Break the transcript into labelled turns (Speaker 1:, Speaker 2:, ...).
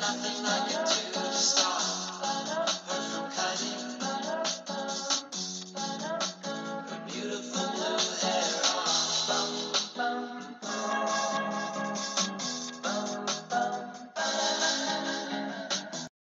Speaker 1: nothing like it.